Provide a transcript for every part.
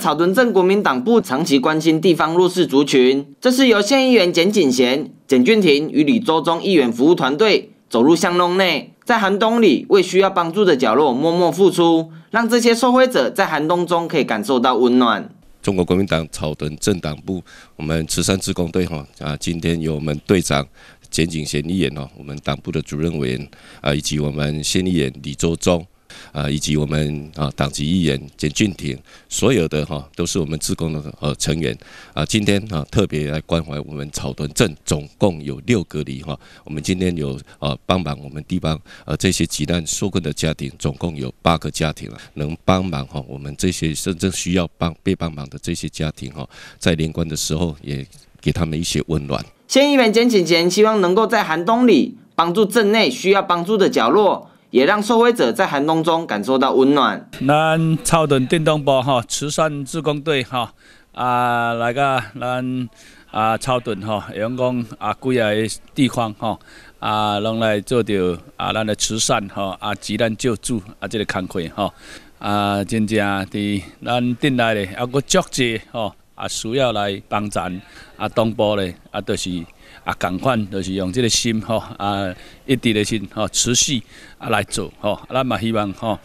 草屯镇国民党部长期关心地方弱势族群，这是由县议员简景贤、简俊廷与李周忠议员服务团队走入巷弄内，在寒冬里为需要帮助的角落默默付出，让这些受惠者在寒冬中可以感受到温暖。中国国民党草屯镇党部，我们慈善志工队哈啊，今天由我们队长简景贤议员哦，我们党部的主任委员啊，以及我们县议员李周忠。啊，以及我们啊党籍议员简俊廷，所有的哈都是我们自工的呃成员啊，今天啊特别来关怀我们草屯镇，总共有六个里哈，我们今天有呃帮忙我们地方呃这些急难受困的家庭，总共有八个家庭了，能帮忙哈我们这些真正需要帮被帮忙的这些家庭哈，在联关的时候也给他们一些温暖。县议员简景贤希望能够在寒冬里帮助镇内需要帮助的角落。也让受惠者在寒冬中感受到温暖。咱草屯电动部哈慈善志工队哈啊来个咱啊草屯哈，员工啊几个地方哈啊拢来做着啊咱的慈善哈啊急难救助啊这个工课哈啊真正伫咱镇内咧还佫足济吼啊需要来帮咱啊东部咧啊都是。啊，共款就是用这个心吼，啊，一直的心吼，持续啊来做吼，咱嘛希望吼，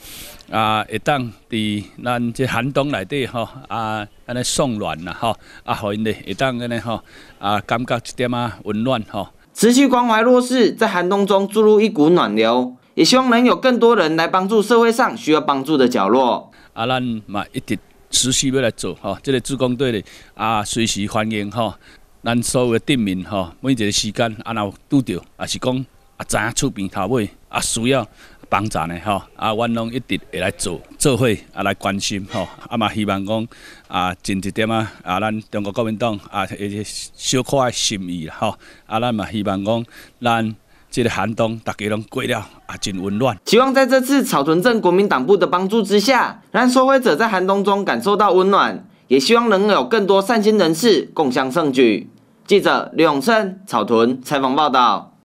啊，会当伫咱这寒冬内底吼，啊，安尼送暖啦吼，啊，互因咧会当安尼吼，啊，感觉一点啊温暖吼。持续关怀弱势，在寒冬中注入一股暖流，也希望能有更多人来帮助社会上需要帮助的角落。啊，咱嘛一直持续要来做吼，这个志工队咧啊，随时欢迎吼。咱所有的店面吼，每一个时间啊，若有拄着，也是讲啊，知影厝边头尾啊需要帮助的吼，啊，阮拢一直会来做做伙啊来关心吼，啊嘛希望讲啊尽一点啊啊，咱中国国民党啊一些小可爱心意啦吼，啊咱嘛希望讲咱这个寒冬大家拢过了啊真温暖。希望在这次草屯镇国民党部的帮助之下，让受惠者在寒冬中感受到温暖，也希望能有更多善心人士共襄盛举。记者刘永胜草屯采访报道。